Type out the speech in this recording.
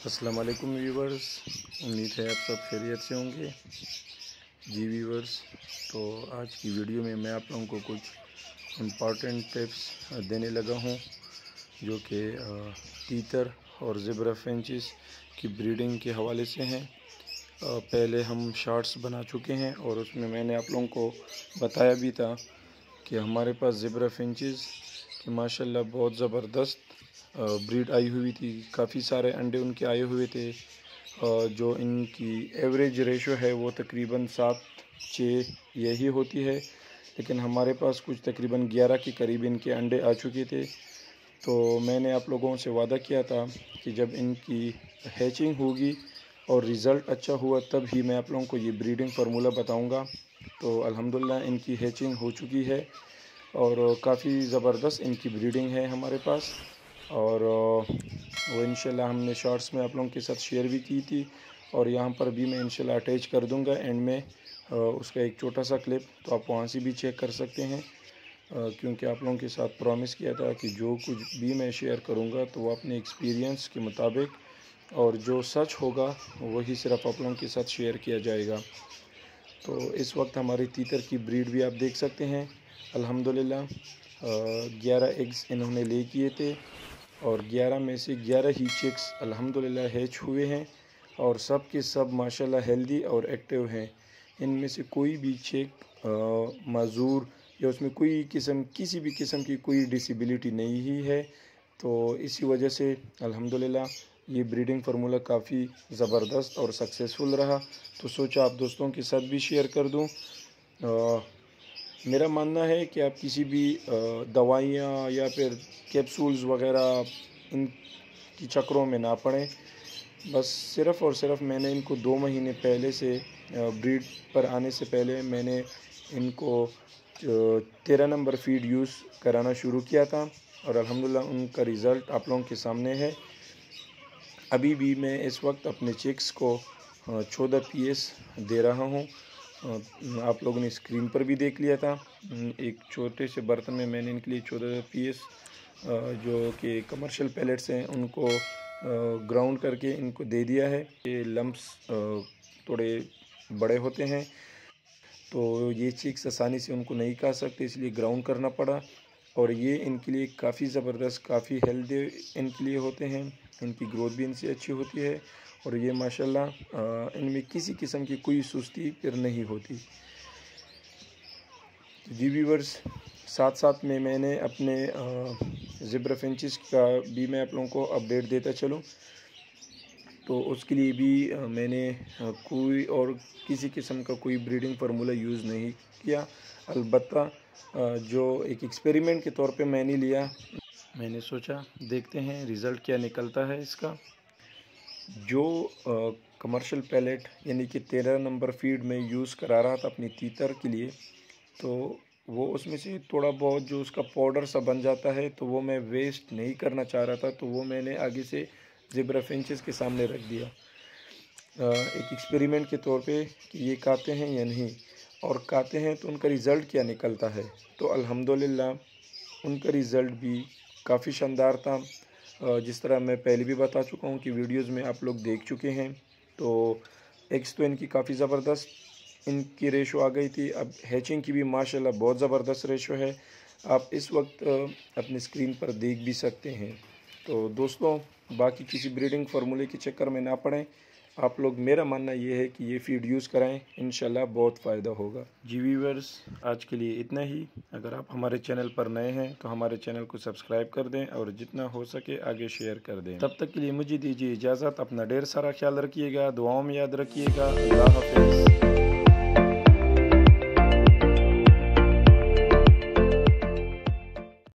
अस्सलाम वालेकुम व्यूवर्स उम्मीद है आप सब खैरियत से होंगे। जी व्यूवर्स तो आज की वीडियो में मैं आप लोगों को कुछ इंपॉर्टेंट टिप्स देने लगा हूँ, जो कि तीतर और ज़िब्रा फेंचिस की ब्रीडिंग के हवाले से हैं। पहले हम शार्ट्स बना चुके हैं और उसमें मैंने आप लोगों को बताया भी था कि हमारे पास ज़िब्रा फेंचिस कि माशाल्लाह बहुत ज़बरदस्त ब्रीड आई हुई थी। काफ़ी सारे अंडे उनके आए हुए थे। जो इनकी एवरेज रेशो है वो तकरीबन सात छः यही होती है। लेकिन हमारे पास कुछ तकरीबन ग्यारह के करीब इनके अंडे आ चुके थे। तो मैंने आप लोगों से वादा किया था कि जब इनकी हैचिंग होगी और रिज़ल्ट अच्छा हुआ, तब ही मैं आप लोगों को ये ब्रीडिंग फार्मूला बताऊँगा। तो अल्हम्दुलिल्लाह इनकी हैचिंग हो चुकी है और काफ़ी ज़बरदस्त इनकी ब्रीडिंग है हमारे पास। और वो इन हमने शॉर्ट्स में आप लोगों के साथ शेयर भी की थी और यहाँ पर भी मैं इन अटैच कर दूँगा एंड में उसका एक छोटा सा क्लिप तो आप वहाँ से भी चेक कर सकते हैं। क्योंकि आप लोगों के साथ प्रॉमिस किया था कि जो कुछ भी मैं शेयर करूँगा तो वो अपने एक्सपीरियंस के मुताबिक और जो सच होगा वही सिर्फ़ आप लोगों के साथ शेयर किया जाएगा। तो इस वक्त हमारी तीतर की ब्रीड भी आप देख सकते हैं। अल्हम्दुलिल्लाह ग्यारह एग्स इन्होंने ले किए थे। और 11 में से 11 ही चिक्स अल्हम्दुलिल्लाह हैच हुए हैं और सब के सब माशाल्लाह हेल्दी और एक्टिव हैं। इनमें से कोई भी चिक मज़ूर या उसमें कोई किस्म, किसी भी किस्म की कोई डिसेबिलिटी नहीं ही है। तो इसी वजह से अल्हम्दुलिल्लाह ये ब्रीडिंग फार्मूला काफ़ी ज़बरदस्त और सक्सेसफुल रहा। तो सोचा आप दोस्तों के साथ भी शेयर कर दूँ। मेरा मानना है कि आप किसी भी दवाइयाँ या फिर कैप्सूल्स वगैरह इन की चक्रों में ना पड़ें। बस सिर्फ़ और सिर्फ़ मैंने इनको दो महीने पहले से ब्रीड पर आने से पहले मैंने इनको तेरह नंबर फ़ीड यूज़ कराना शुरू किया था और अल्हम्दुलिल्लाह उनका रिज़ल्ट आप लोगों के सामने है। अभी भी मैं इस वक्त अपने चिक्स को चौदह पी दे रहा हूँ। आप लोगों ने स्क्रीन पर भी देख लिया था। एक छोटे से बर्तन में मैंने इनके लिए चौदह पीस जो कि कमर्शियल पैलेट्स हैं, उनको ग्राउंड करके इनको दे दिया है। ये लम्ब्स थोड़े बड़े होते हैं तो ये चिक्स आसानी से उनको नहीं खा सकते, इसलिए ग्राउंड करना पड़ा। और ये इनके लिए काफ़ी ज़बरदस्त, काफ़ी हेल्दी इनके लिए होते हैं। इनकी ग्रोथ भी इनसे अच्छी होती है और ये माशाल्लाह इनमें किसी किस्म की कोई सुस्ती फिर नहीं होती। जी वीवर्स साथ साथ में मैंने अपने ज़िब्रा फिंचिस का भी मैं आप लोगों को अपडेट देता चलूँ। तो उसके लिए भी मैंने कोई और किसी किस्म का कोई ब्रीडिंग फार्मूला यूज़ नहीं किया। अलबत् जो एक एक्सपेरिमेंट के तौर पे मैंने लिया मैंने सोचा, देखते हैं रिज़ल्ट क्या निकलता है इसका। जो कमर्शियल पैलेट यानी कि तेरह नंबर फ़ीड में यूज़ करा रहा था अपनी तीतर के लिए तो वो उसमें से थोड़ा बहुत जो उसका पाउडर सा बन जाता है तो वो मैं वेस्ट नहीं करना चाह रहा था तो वो मैंने आगे से ज़िब्रा फिंचेस के सामने रख दिया। एक एक्सपेरिमेंट के तौर पे कि ये काते हैं या नहीं, और काते हैं तो उनका रिज़ल्ट क्या निकलता है। तो अल्हम्दुलिल्लाह, उनका रिज़ल्ट भी काफ़ी शानदार था। जिस तरह मैं पहले भी बता चुका हूँ कि वीडियोस में आप लोग देख चुके हैं तो एग्स तो इनकी काफ़ी ज़बरदस्त, इनकी रेशो आ गई थी। अब हैचिंग की भी माशाल्लाह बहुत ज़बरदस्त रेशो है। आप इस वक्त अपनी स्क्रीन पर देख भी सकते हैं। तो दोस्तों, बाकी किसी ब्रीडिंग फार्मूले के चक्कर में ना पड़ें। आप लोग, मेरा मानना ये है कि ये फ़ीड यूज़ कराएँ इन बहुत फ़ायदा होगा। जी वीवर्स आज के लिए इतना ही। अगर आप हमारे चैनल पर नए हैं तो हमारे चैनल को सब्सक्राइब कर दें और जितना हो सके आगे शेयर कर दें। तब तक के लिए मुझे दीजिए इजाज़त, अपना ढेर सारा ख्याल रखिएगा, दुआओं में याद रखिएगा। अल्लाह हाफिज़।